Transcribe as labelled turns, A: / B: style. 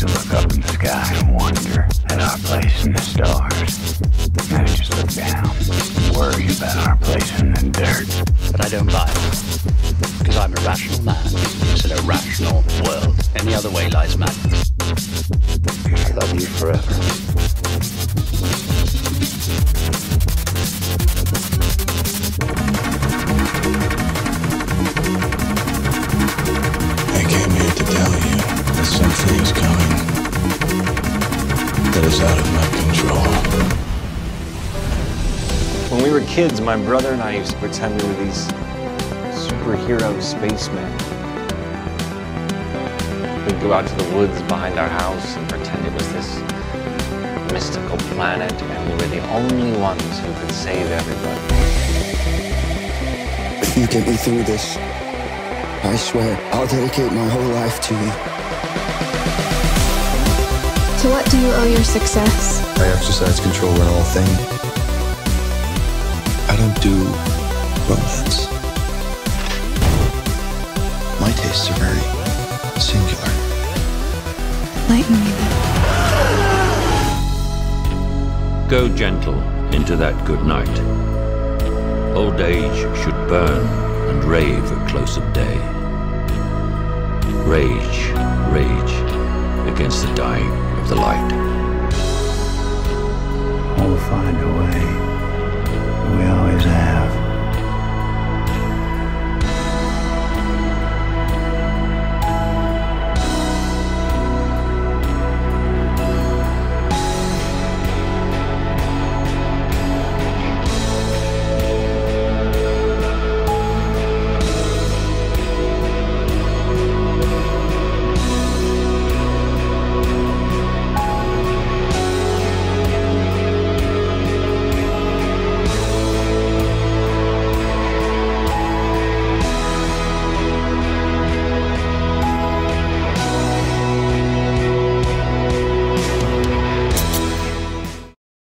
A: to look up in the sky and wonder at our place in the stars. Maybe just look down and worry about our place in the dirt.
B: But I don't buy it. Because I'm a rational man. It's an irrational world. Any other way lies madness. I love you forever.
C: That is out of my control.
D: When we were kids, my brother and I used to pretend we were these superhero spacemen. We'd go out to the woods behind our house and pretend it was this mystical planet and we were the only ones who could save everybody.
E: If you get me through this, I swear I'll dedicate my whole life to you.
F: To what do you owe your success?
G: I exercise control in all things.
E: I don't do romance. My tastes are very singular.
F: Enlighten me then.
H: Go gentle into that good night. Old age should burn and rave at close of day. Rage, rage against the dying of the light.
A: We'll find a way.